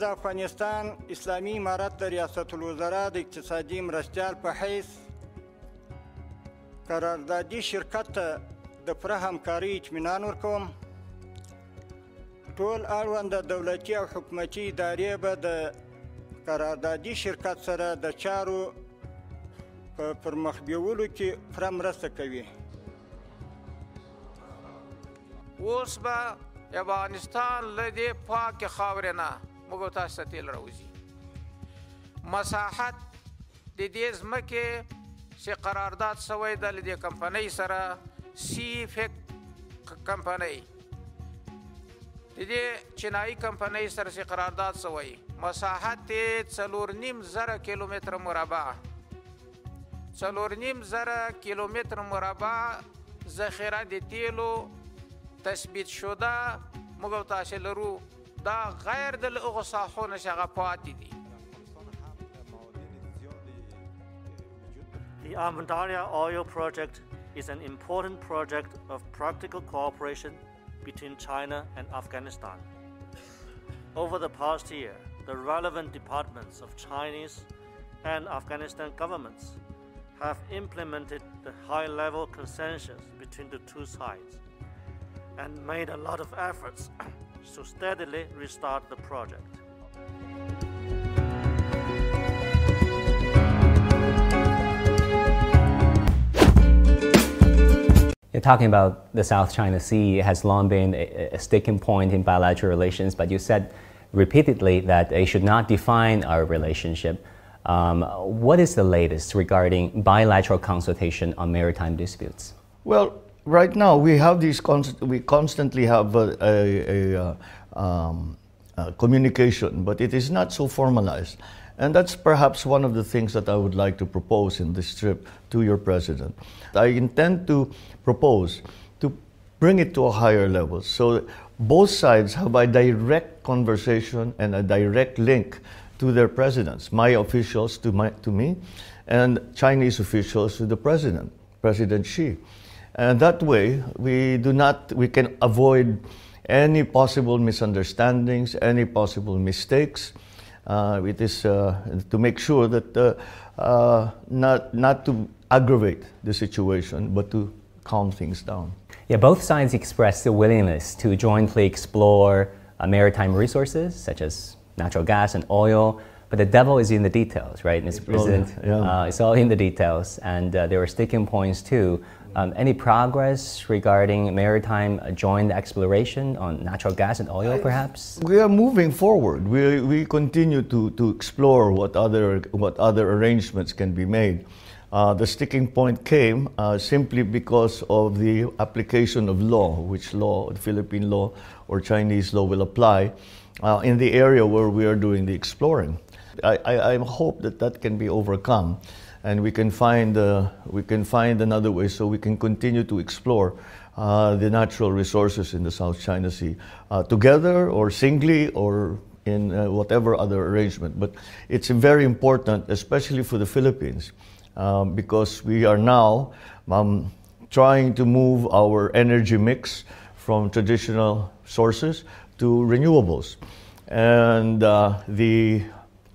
افغانستان اسلامي امارت د ریاست الوزرا د اقتصادي مرستیال په حیث قراردادي شرکت ته د پوره همکارۍ اطمینان ورکوم. ټول اړونده دولتي او حکومتي ادارې به د قراردادي شرکت سره د چارو په پرمخ بیولو کې پوره مرسته کوي. اوس به افغانستان له دې پاکې خاورې نه موږ تاسو ته تیل راوځي مساحت د دې ځمکې چې قرارداد سوی د دې کمپنۍ سره سی فیک کمپنۍ د دې چینایي کمپنۍ سره چې قرارداد سوی. مساحت څلور نیم زره کیلومتر مربع. څلور نیم زره کیلومتر مربع ذخیره د تیلو تثبیت شده موږ تاسو لرو دا غیر د لغه ساحونه شغه پاتې دي The Amu Darya oil project is an important project of practical cooperation between China and Afghanistan. Over the past year, the relevant departments of Chinese and Afghanistan governments have implemented the high level consensus between the two sides and made a lot of efforts to steadily restart the project. You're talking about the South China Sea it has long been a, a sticking point in bilateral relations, but you said repeatedly that they should not define our relationship. Um, what is the latest regarding bilateral consultation on maritime disputes? Well, right now we have these const- we constantly have a, a, a, uh, um, a communication, but it is not so formalized. And that's perhaps one of the things that I would like to propose in this trip to your president. I intend to propose to bring it to a higher level so both sides have a direct conversation and a direct link to their presidents, my officials to, my, to me, and Chinese officials to the president, President Xi. And that way, we do not, we can avoid any possible misunderstandings, any possible mistakes. Uh, it is uh, to make sure that uh, uh, not, not to aggravate the situation, but to calm things down. Yeah, both sides expressed a willingness to jointly explore uh, maritime resources such as natural gas and oil. But the devil is in the details, right, Mr. It's all- yeah. Uh, it's all in the details, and uh, there were sticking points too. Um, any progress regarding maritime joint exploration on natural gas and oil, perhaps? We are moving forward. We, we continue to, to explore what other, what other arrangements can be made. Uh, the sticking point came uh, simply because of the application of law, which law, Philippine law or Chinese law will apply uh, in the area where we are doing the exploring. I, I, I hope that that can be overcome and we can find, uh, we can find another way so we can continue to explore uh, the natural resources in the South China Sea uh, together or singly or in uh, whatever other arrangement. But it's very important, especially for the Philippines, um, because we are now um, trying to move our energy mix from traditional sources to renewables. And uh, the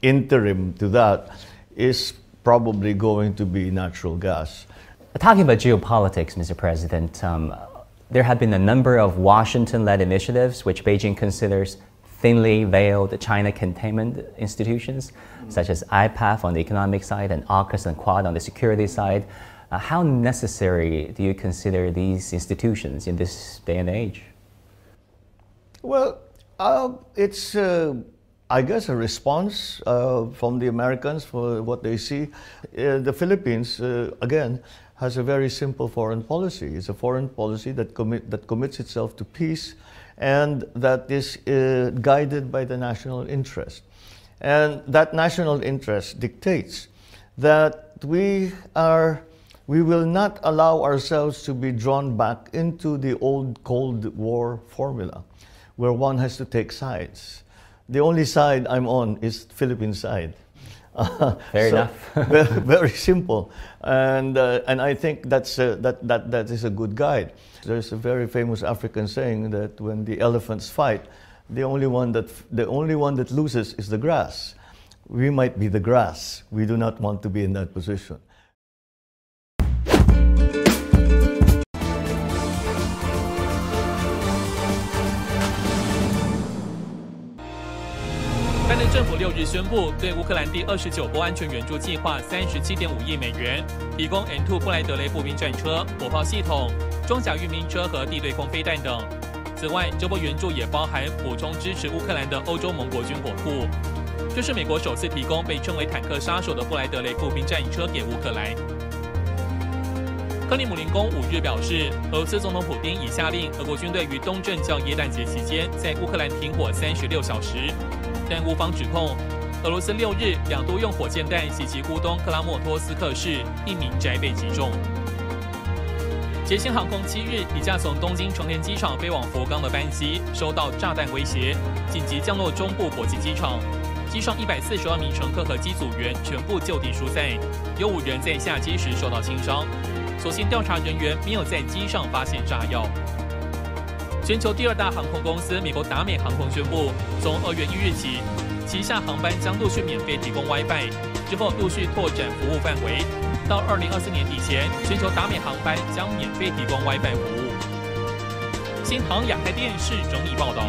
interim to that is probably going to be natural gas. Talking about geopolitics, Mr. President, um, there have been a number of Washington led initiatives which Beijing considers thinly veiled China containment institutions, such as IPEF on the economic side and AUKUS and Quad on the security side. Uh, how necessary do you consider these institutions in this day and age? Well, uh, it's, uh, I guess, a response uh, from the Americans for what they see. Uh, the Philippines, uh, again, has a very simple foreign policy. It's a foreign policy that, commit, that commits itself to peace and that is uh, guided by the national interest. And that national interest dictates that we are we will not allow ourselves to be drawn back into the old Cold War formula where one has to take sides. The only side I'm on is Philippine side. Fair So, enough. very, very simple, and uh, and I think that's a, that that that is a good guide. There's a very famous African saying that when the elephants fight, The only one that the only one that loses is the grass. We might be the grass. We do not want to be in that position. 拜登政府六日宣布，对乌克兰第二十九波安全援助计划三十七点五亿美元，提供 N2 布莱德雷步兵战车、火炮系统、装甲运兵车和地对空飞弹等。此外，这波援助也包含补充支持乌克兰的欧洲盟国军火库。这是美国首次提供被称为“坦克杀手”的布莱德雷步兵战车给乌克兰。克里姆林宫五日表示，俄罗斯总统普京已下令俄国军队于东正教耶诞节期间在乌克兰停火三十六小时。但乌方指控，俄罗斯六日两度用火箭弹袭击乌东克拉莫托斯克市，一名宅被击中。捷星航空七日一架从东京成田机场飞往佛冈的班机收到炸弹威胁，紧急降落中部国际机场。机上一百四十二名乘客和机组员全部就地疏散，有五人在下机时受到轻伤。所幸调查人员没有在机上发现炸药。全球第二大航空公司美国达美航空宣布，从二月一日起，旗下航班将陆续免费提供 WiFi，之后陆续拓展服务范围，到二零二四年底前，全球达美航班将免费提供 WiFi 服务。新航亚太电视整理报道。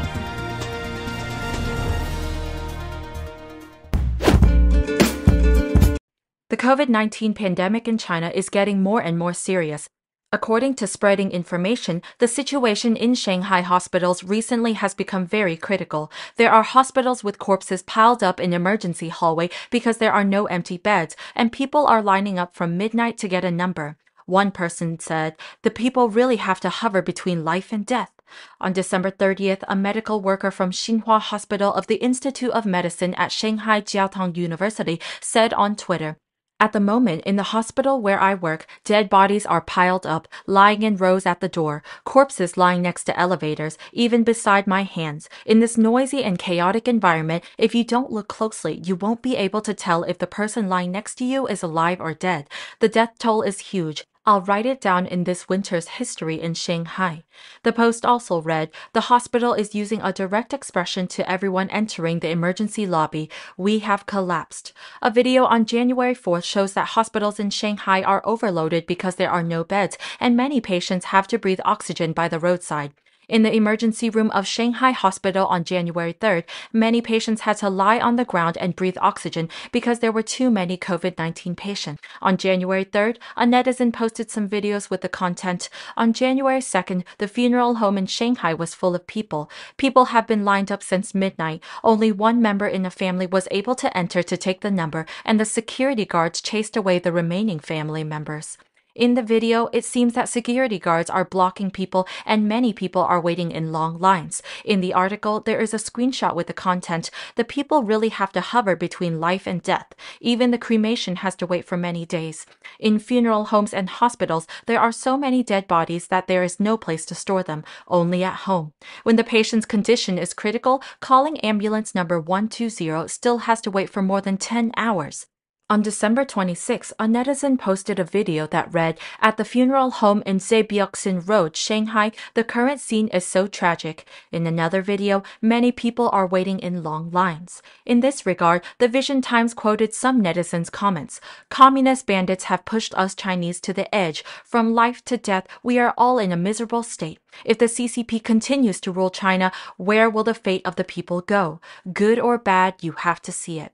The COVID 19 pandemic in China is getting more and more serious. According to spreading information, the situation in Shanghai hospitals recently has become very critical. There are hospitals with corpses piled up in emergency hallway because there are no empty beds, and people are lining up from midnight to get a number. One person said, the people really have to hover between life and death. On December 30th, a medical worker from Xinhua Hospital of the Institute of Medicine at Shanghai Jiaotong University said on Twitter, at the moment, in the hospital where I work, dead bodies are piled up, lying in rows at the door, corpses lying next to elevators, even beside my hands. In this noisy and chaotic environment, if you don't look closely, you won't be able to tell if the person lying next to you is alive or dead. The death toll is huge. I'll write it down in this winter's history in Shanghai. The post also read The hospital is using a direct expression to everyone entering the emergency lobby. We have collapsed. A video on January 4th shows that hospitals in Shanghai are overloaded because there are no beds, and many patients have to breathe oxygen by the roadside. In the emergency room of Shanghai Hospital on January 3rd, many patients had to lie on the ground and breathe oxygen because there were too many COVID 19 patients. On January 3rd, a netizen posted some videos with the content On January 2nd, the funeral home in Shanghai was full of people. People have been lined up since midnight. Only one member in the family was able to enter to take the number, and the security guards chased away the remaining family members. In the video, it seems that security guards are blocking people and many people are waiting in long lines. In the article, there is a screenshot with the content. The people really have to hover between life and death. Even the cremation has to wait for many days. In funeral homes and hospitals, there are so many dead bodies that there is no place to store them, only at home. When the patient's condition is critical, calling ambulance number 120 still has to wait for more than 10 hours. On December 26, a netizen posted a video that read, At the funeral home in Zebioxin Road, Shanghai, the current scene is so tragic. In another video, many people are waiting in long lines. In this regard, the Vision Times quoted some netizens' comments. Communist bandits have pushed us Chinese to the edge. From life to death, we are all in a miserable state. If the CCP continues to rule China, where will the fate of the people go? Good or bad, you have to see it.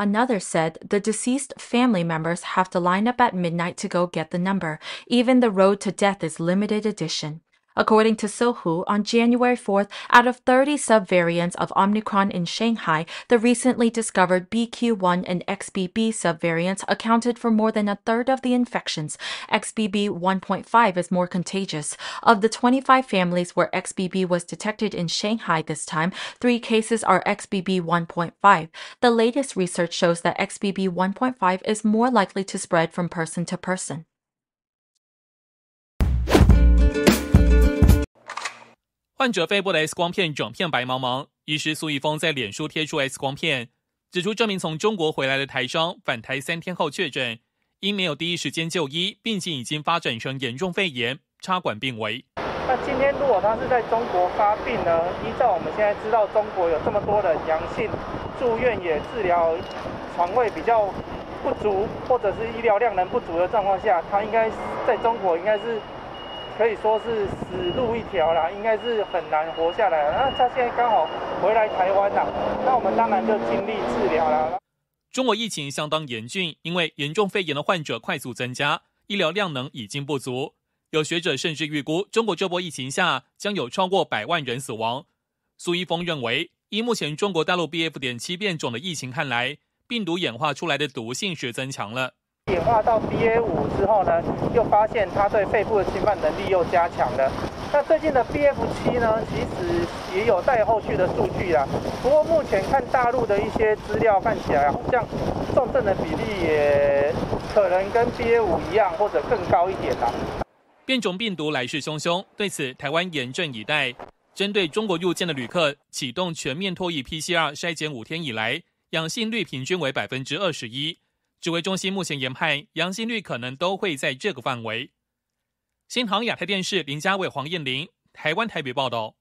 Another said the deceased family members have to line up at midnight to go get the number. Even the road to death is limited edition. According to Sohu, on January 4th, out of 30 subvariants of Omicron in Shanghai, the recently discovered BQ1 and XBB subvariants accounted for more than a third of the infections. XBB 1.5 is more contagious. Of the 25 families where XBB was detected in Shanghai this time, three cases are XBB 1.5. The latest research shows that XBB 1.5 is more likely to spread from person to person. 患者肺部的 X 光片整片白茫茫，医师苏一峰在脸书贴出 X 光片，指出这名从中国回来的台商返台三天后确诊，因没有第一时间就医，病情已经发展成严重肺炎，插管病危。那今天如果他是在中国发病呢？依照我们现在知道，中国有这么多的阳性，住院也治疗床位比较不足，或者是医疗量能不足的状况下，他应该在中国应该是可以说是死路一条啦，应该是很难活下来。那他现在刚好回来台湾啦，那我们当然就尽力治疗啦。中国疫情相当严峻，因为严重肺炎的患者快速增加，医疗量能已经不足。有学者甚至预估，中国这波疫情下将有超过百万人死亡。苏一峰认为，依目前中国大陆 BF. 点七变种的疫情看来，病毒演化出来的毒性是增强了。演化到 BA 五之后呢，又发现它对肺部的侵犯能力又加强了。那最近的 BF 七呢，其实也有待后续的数据啊。不过目前看大陆的一些资料，看起来好像重症的比例也可能跟 BA 五一样，或者更高一点啦。变种病毒来势汹汹，对此台湾严阵以待。针对中国入境的旅客，启动全面脱疫 PCR 筛检五天以来，阳性率平均为百分之二十一。指挥中心目前研判，阳性率可能都会在这个范围。新航亚太电视林家伟、黄燕玲，台湾台北报道。